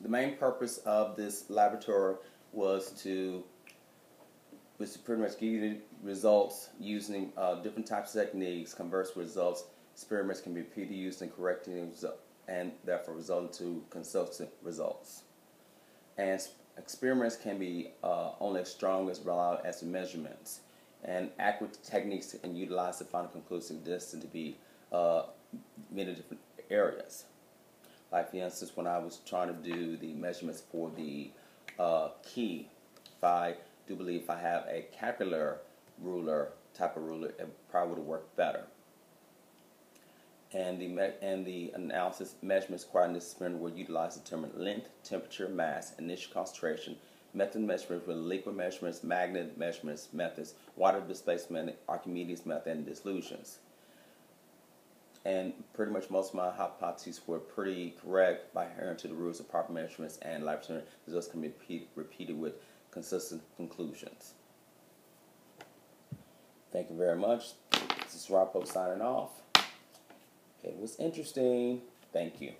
the main purpose of this laboratory was to was to pretty much give you results using uh, different types of techniques, converse results. Experiments can be repeatedly used in correcting and therefore result to consistent results. And experiments can be uh, only as strong as reliable as measurements. And accurate techniques can utilize to find a conclusive distance to be uh, many different areas. Like for instance, when I was trying to do the measurements for the uh, key, if I do believe if I have a capillary ruler type of ruler, it probably would have worked better. And the and the analysis measurements required in this experiment were utilized to determine length, temperature, mass, initial concentration, method measurements with liquid measurements, magnet measurements methods, water displacement, Archimedes method, and dissolutions and pretty much most of my hypotheses were pretty correct by adhering to the rules of proper measurements and laboratory results can be repeat, repeated with consistent conclusions. Thank you very much. This is Rob Polk signing off. It was interesting. Thank you.